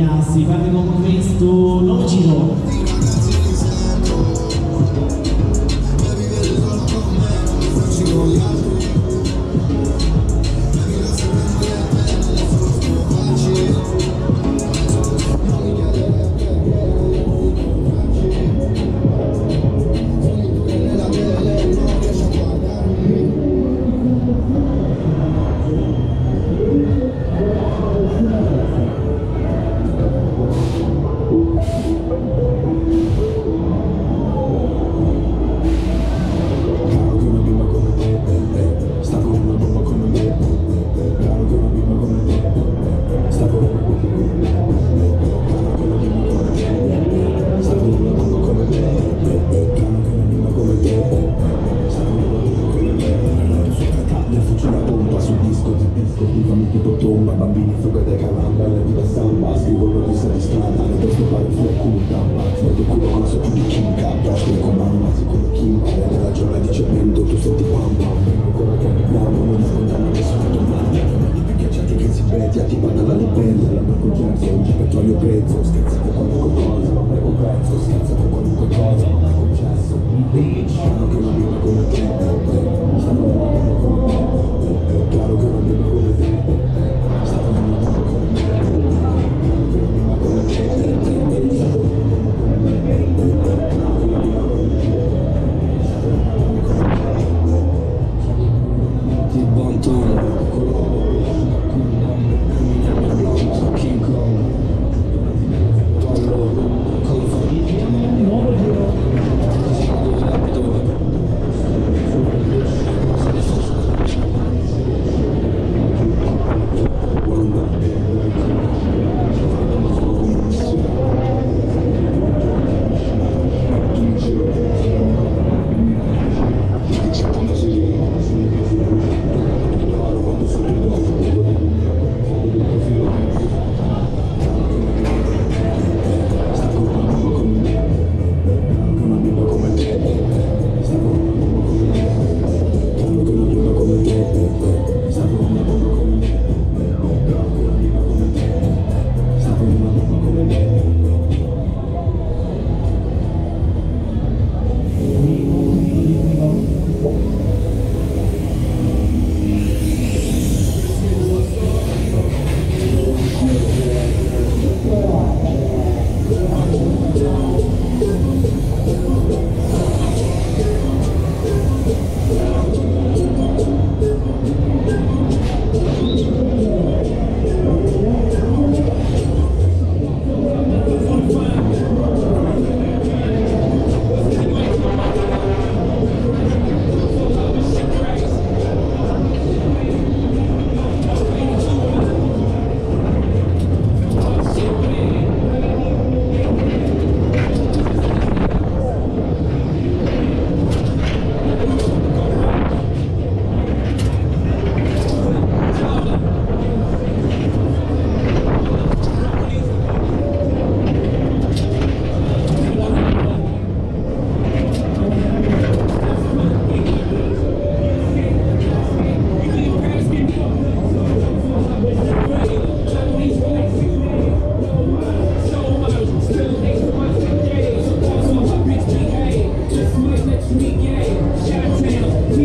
Biassi, parliamo con questo nuovo giro. fuga dai cavalli già ti mandava le pelle, la Marco Giacchi, oggi petrolio prezzo, scherza con qualunque cosa, non prego prezzo, scherza con qualunque cosa, non è concesso.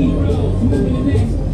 keep moving the next.